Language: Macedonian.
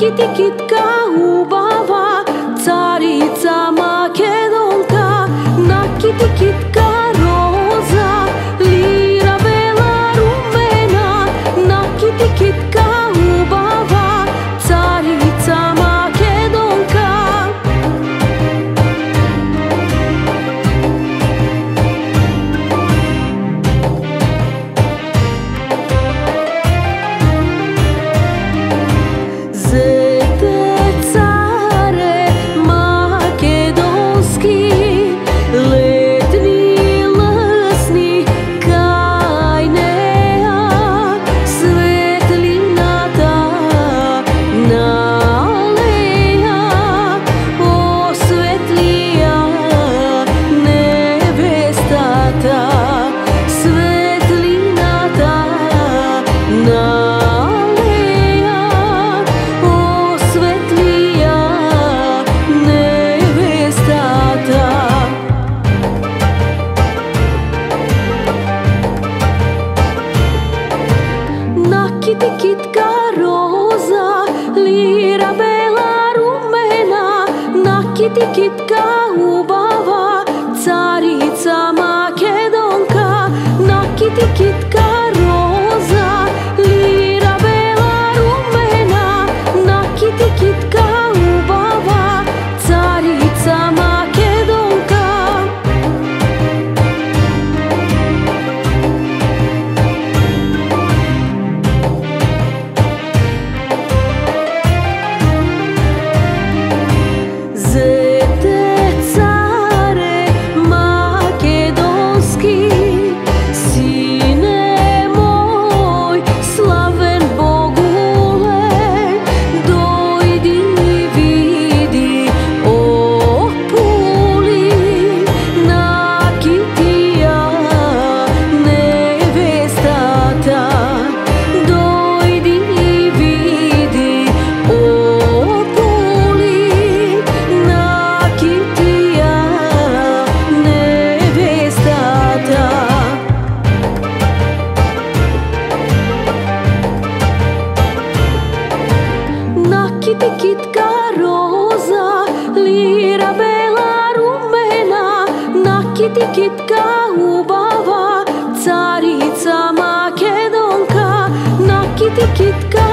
тики-тики-тика, уба. ти китка убава, царица Македонка, на ти китка китка убава, царица Македонка, на кити китка